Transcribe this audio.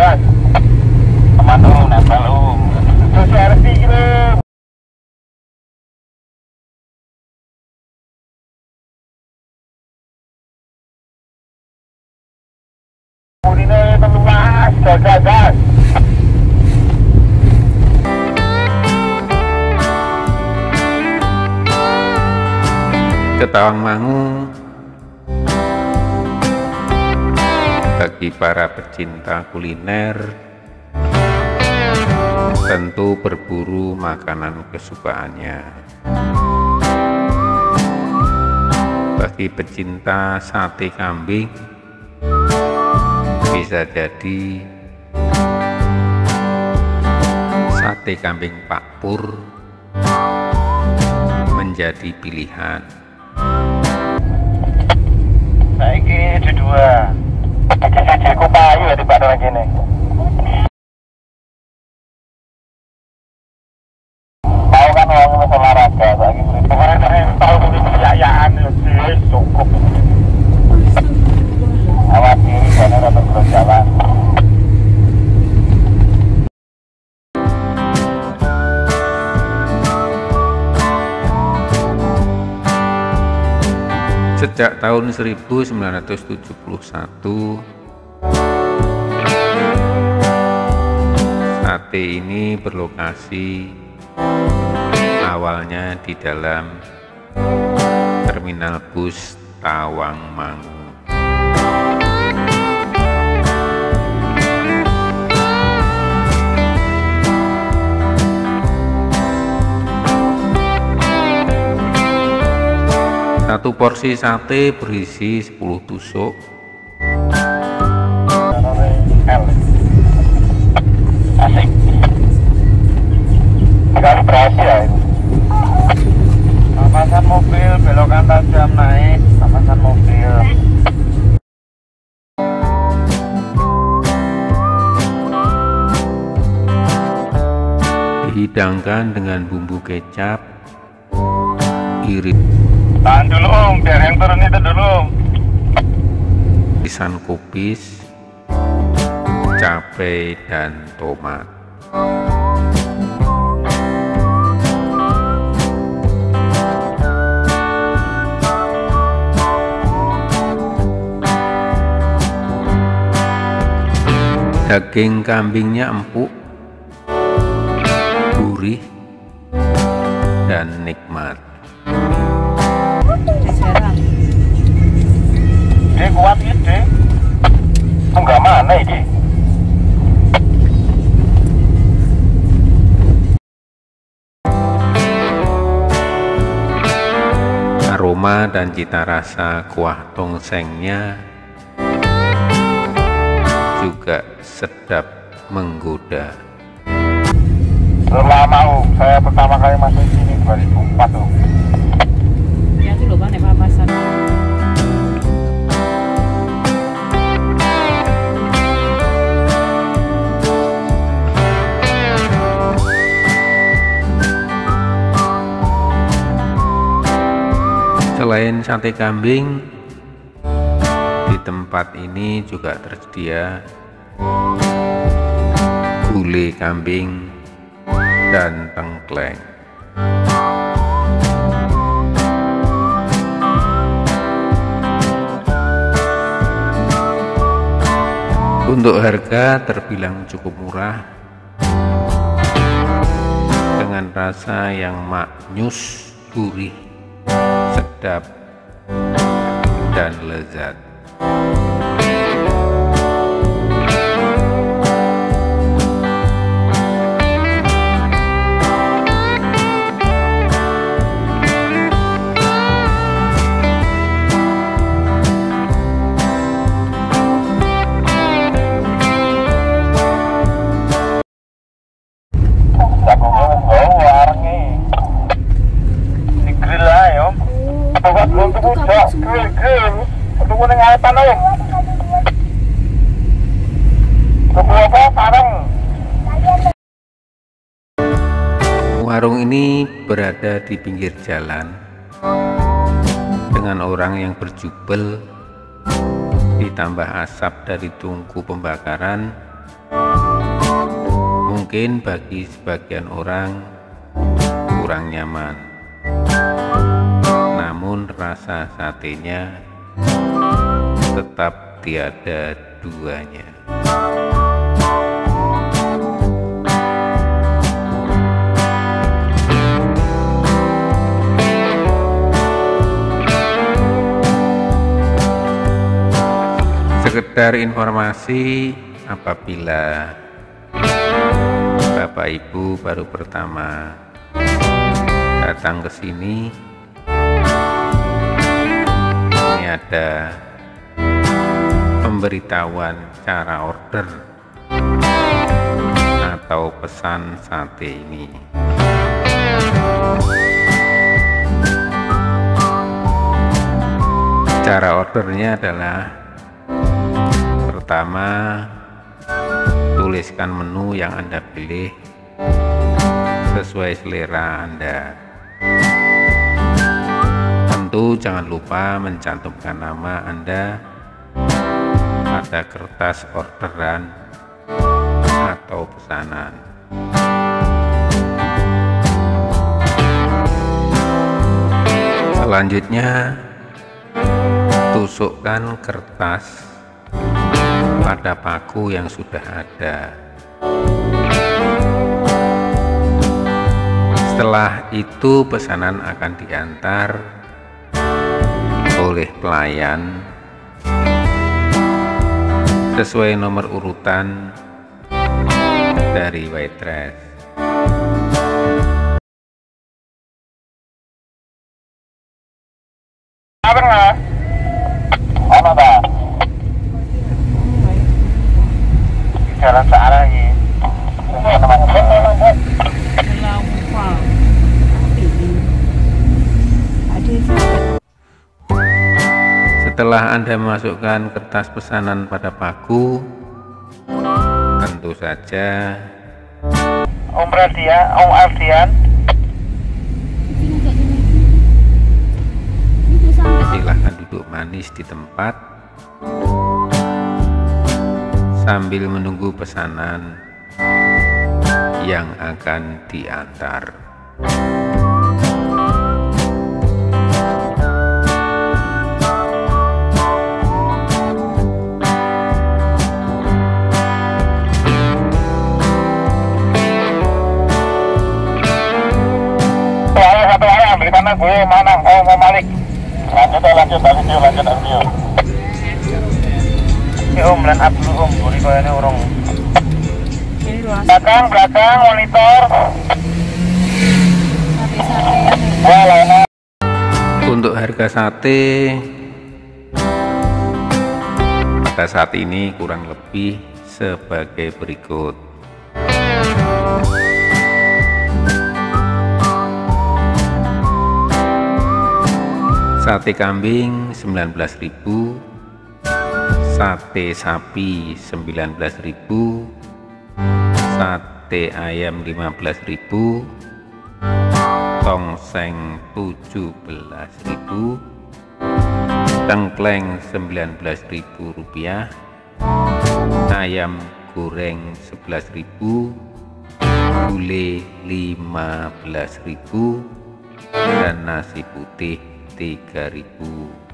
jas. Aman om, nempel om. Terus servis gitu. Jas, jas. Bagi para pecinta kuliner tentu berburu makanan kesukaannya. Bagi pecinta sate kambing bisa jadi sate kambing Pak Pur menjadi pilihan Sejak tahun 1971 Sate ini berlokasi awalnya di dalam terminal bus Tawangmangu. Satu porsi sate berisi 10 tusuk L. Asik. Sekali berhasil itu. Papasan mobil, belokan tajam naik, papasan mobil. dihidangkan dengan bumbu kecap, iris Tahan dulu om, biar yang turun itu dulu. irisan kubis, cabai dan tomat. Daging kambingnya empuk, gurih, dan nikmat. Dia kuat ide. Enggak mana ini? Aroma dan cita rasa kuah tongsengnya juga sedap menggoda. Lama om, saya pertama kali masuk sini 2004 om. Selain sate kambing, di tempat ini juga tersedia gulai kambing dan tengkleng. Untuk harga terbilang cukup murah dengan rasa yang maknyus, gurih, sedap, dan lezat. Warung ini berada di pinggir jalan dengan orang yang berjubel ditambah asap dari tungku pembakaran. Mungkin bagi sebagian orang kurang nyaman namun rasa satenya tetap tiada duanya. Sekedar informasi apabila Bapak Ibu baru pertama datang ke sini ada pemberitahuan cara order atau pesan sate ini. Cara ordernya adalah pertama tuliskan menu yang Anda pilih sesuai selera Anda tentu jangan lupa mencantumkan nama Anda pada kertas orderan atau pesanan selanjutnya tusukkan kertas pada paku yang sudah ada. Setelah itu pesanan akan diantar oleh pelayan sesuai nomor urutan dari waitress. Apa nggak? Apa pak? Jalan searah Setelah Anda memasukkan kertas pesanan pada paku, tentu saja. Om Radian, Om Ardian, silahkan duduk manis di tempat. Sambil menunggu pesanan yang akan diantar. Om, line up dulu om, gue kayaknya orang. Ini ruas Belakang, belakang, monitor. Untuk harga sate pada saat ini kurang lebih sebagai berikut. Sate kambing 19.000, sate sapi 19.000, sate ayam 15.000, tongseng 17.000 tengkleng 19.000 rupiah. Ayam goreng 11.000 gulai 15.000 dan nasi putih 3.000